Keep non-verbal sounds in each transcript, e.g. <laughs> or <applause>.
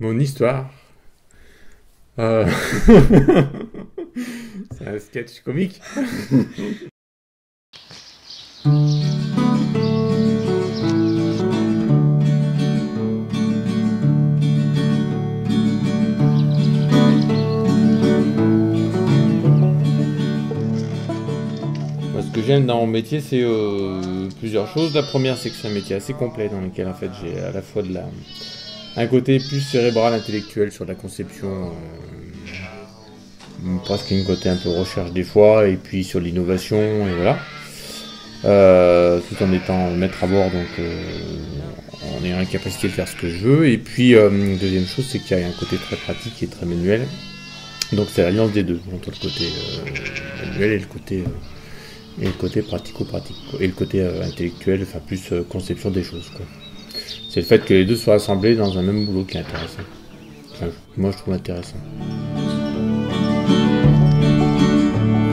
Mon histoire. Euh, <laughs> C'est un sketch comique. Ce que j'aime dans mon métier, c'est euh, plusieurs choses. La première, c'est que c'est un métier assez complet dans lequel en fait j'ai à la fois de la un côté plus cérébral, intellectuel sur la conception, euh, presque un côté un peu recherche des fois, et puis sur l'innovation, et voilà. Euh, tout en étant maître à bord, donc euh, ayant la capacité de faire ce que je veux. Et puis, euh, deuxième chose, c'est qu'il y a un côté très pratique et très manuel. Donc c'est l'alliance des deux, entre le côté manuel et le côté, et le côté pratico-pratique, quoi. et le côté intellectuel, enfin plus conception des choses. quoi. C'est le fait que les deux soient assemblés dans un même boulot qui est intéressant. Enfin, moi, je trouve intéressant.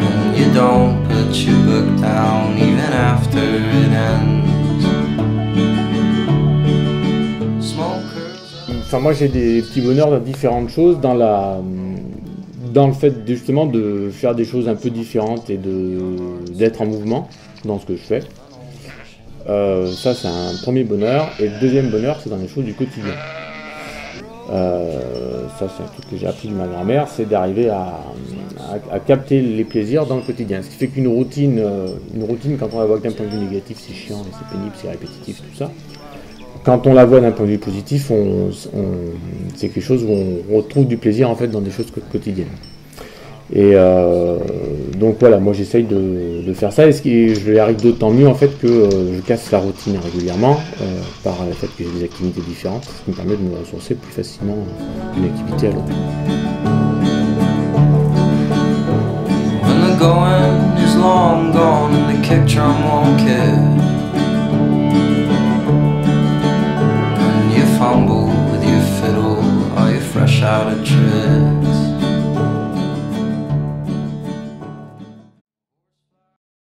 And you don't put your book down even after it ends. Smokers. Enfin, moi, j'ai des petits bonheurs dans différentes choses, dans la, dans le fait justement de faire des choses un peu différentes et de d'être en mouvement dans ce que je fais. Euh, ça, c'est un premier bonheur. Et le deuxième bonheur, c'est dans les choses du quotidien. Euh, ça, c'est un truc que j'ai appris de ma grand-mère, c'est d'arriver à, capter les plaisirs dans le quotidien. Ce qui fait qu'une routine, euh, une routine, quand on la voit d'un point de vue négatif, c'est chiant, c'est pénible, c'est répétitif, tout ça. Quand on la voit d'un point de vue positif, c'est quelque chose où on retrouve du plaisir en fait dans des choses quotidiennes. Et donc voilà, moi j'essaye de, de faire ça. Et ce qui, je lui arrive d'autant mieux en fait que euh, je casse la routine régulièrement euh, par le fait que j'ai des activités différentes, ce qui me permet de me ressourcer plus facilement d'une activité à l'autre.